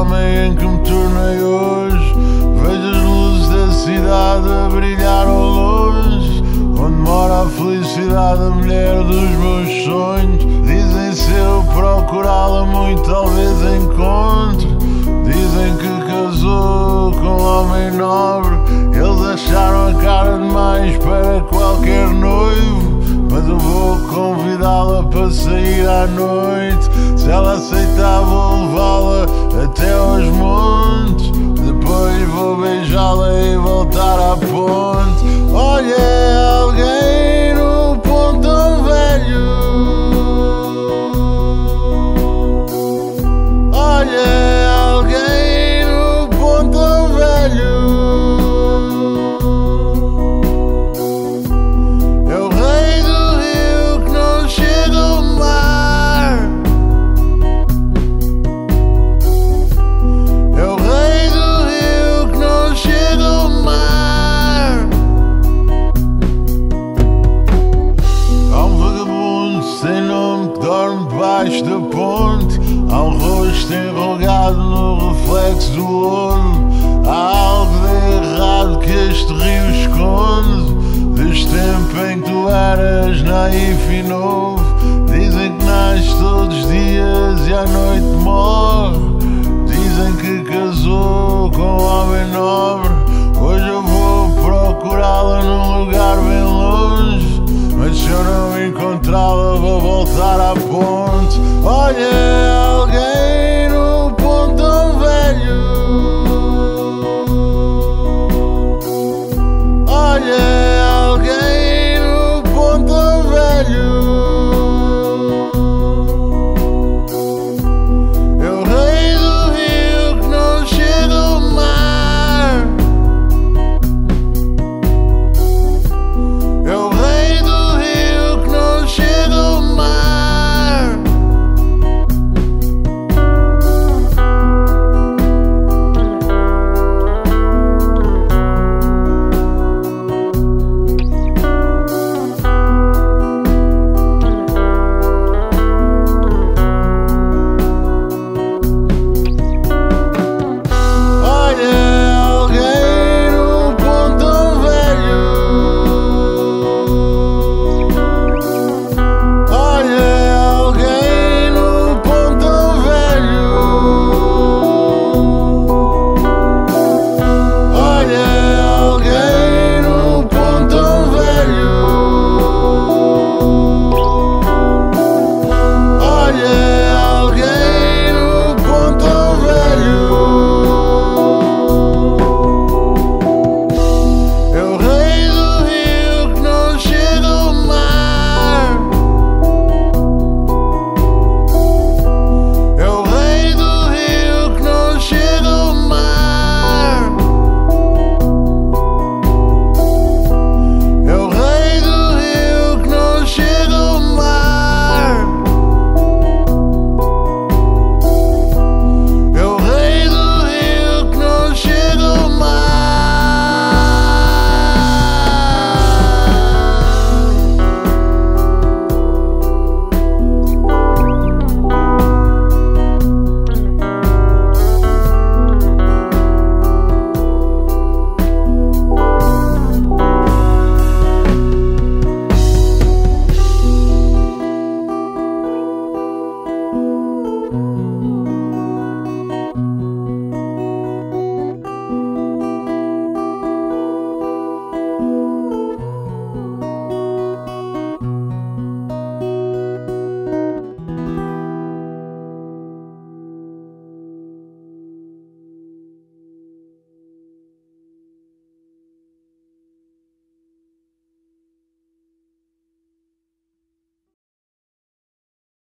homem em que me tornei hoje. Vejo as luzes da cidade a brilhar ao longe. Onde mora a felicidade, a mulher dos meus sonhos. Dizem se eu procurá-la muito, talvez encontre. Convidá-la para sair à noite. Se ela aceitar, vou levá-la até aos montes. Depois vou beijá-la e voltar à ponte. Olha, é alguém no pontão velho. Olha, debaixo da ponte Há um rosto enrugado no reflexo do olho Há algo de errado que este rio esconde. Desde tempo em que tu eras naif e novo Dizem que nasce todos os dias e à noite morre. Dizem que casou com um homem nobre. Hoje eu vou procurá-la num lugar bem longe Mas se eu não encontrá-la vou voltar à ponte. Olha.